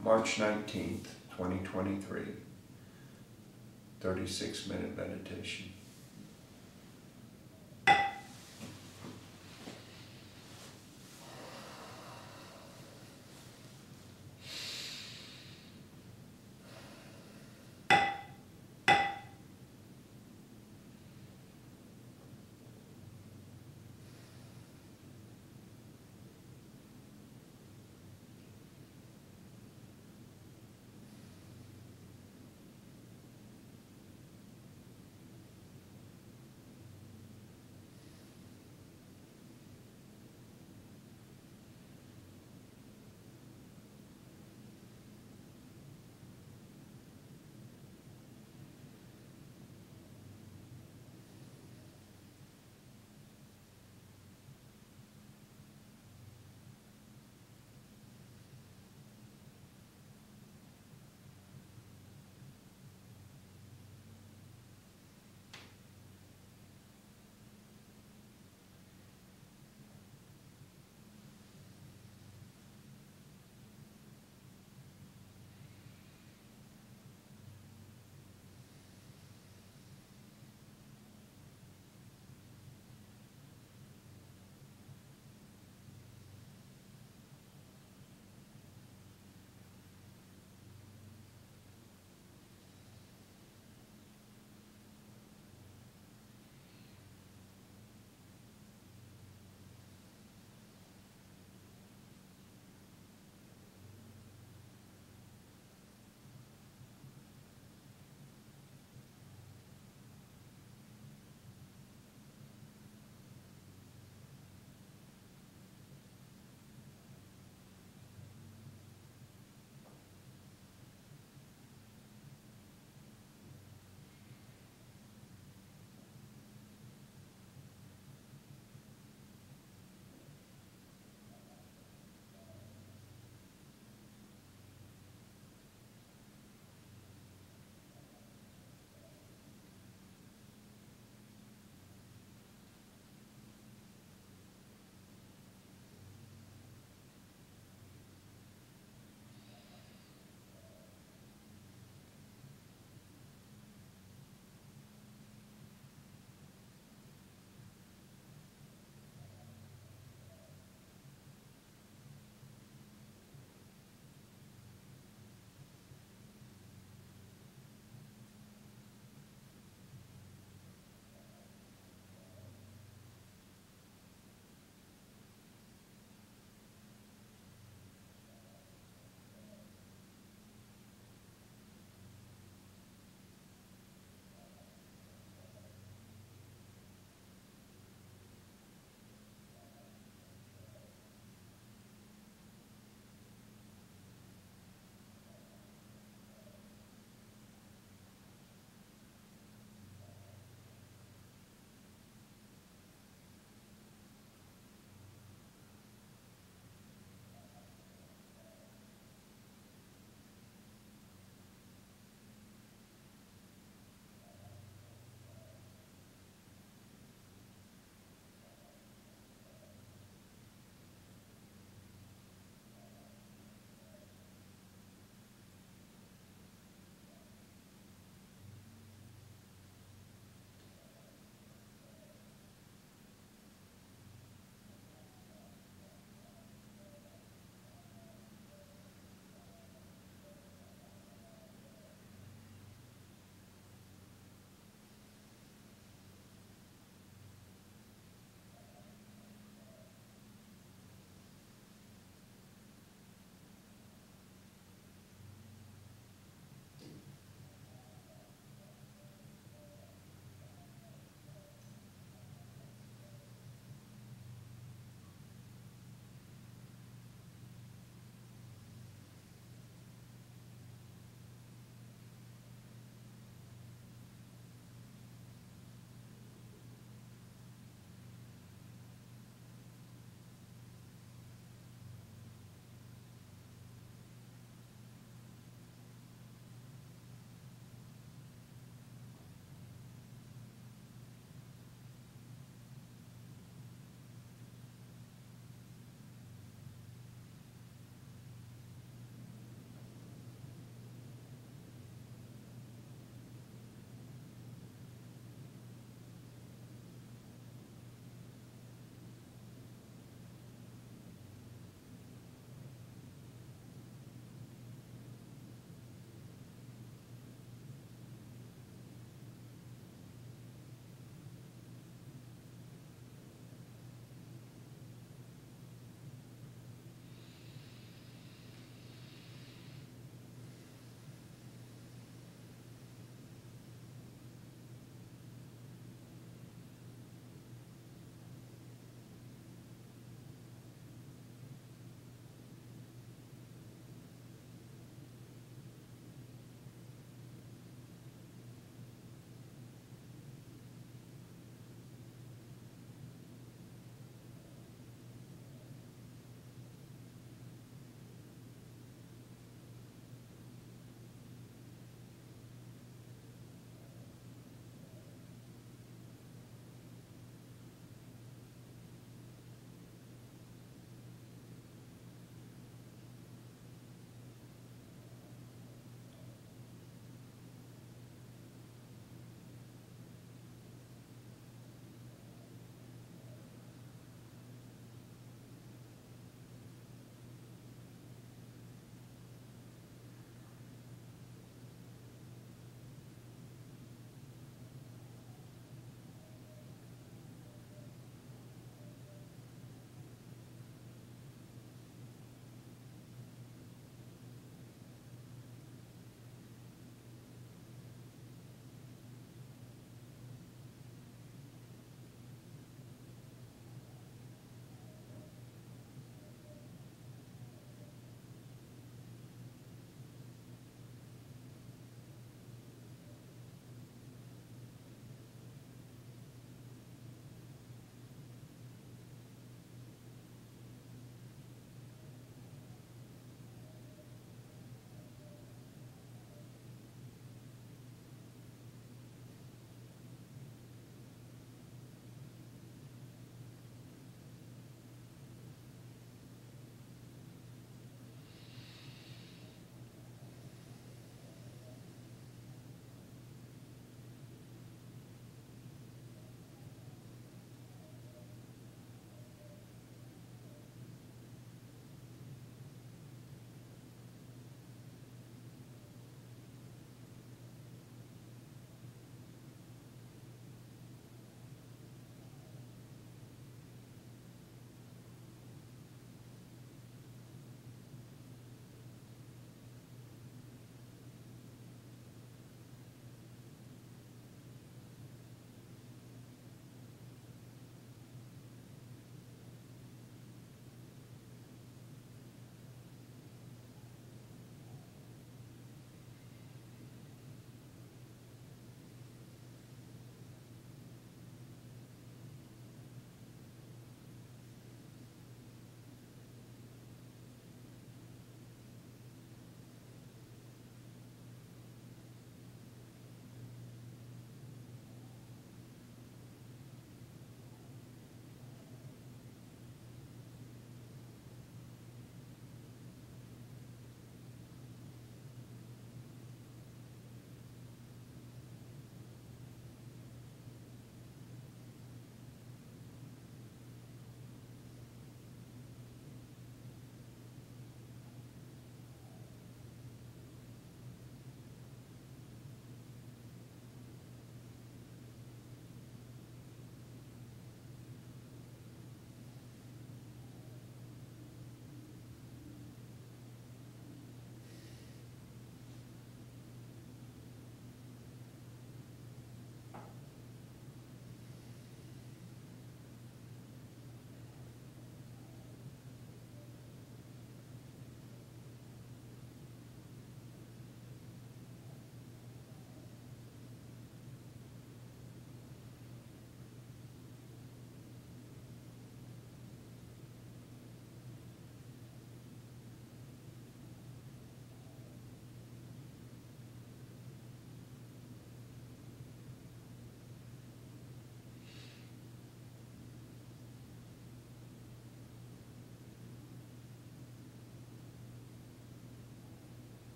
March nineteenth, twenty twenty-three. Thirty-six minute meditation.